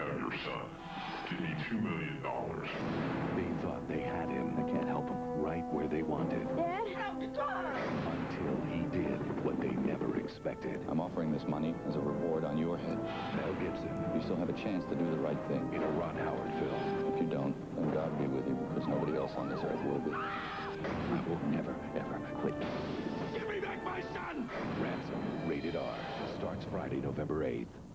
Have your son. Give me two million dollars. They thought they had him. I can't help him. Right where they wanted. Dad, help the car! Until he did what they never expected. I'm offering this money as a reward on your head. Mel Gibson You still have a chance to do the right thing. in a Ron Howard film. If you don't, then God be with you, because nobody else on this earth will be. I will never, ever quit. Give me back my son! Ransom, rated R, starts Friday, November 8th.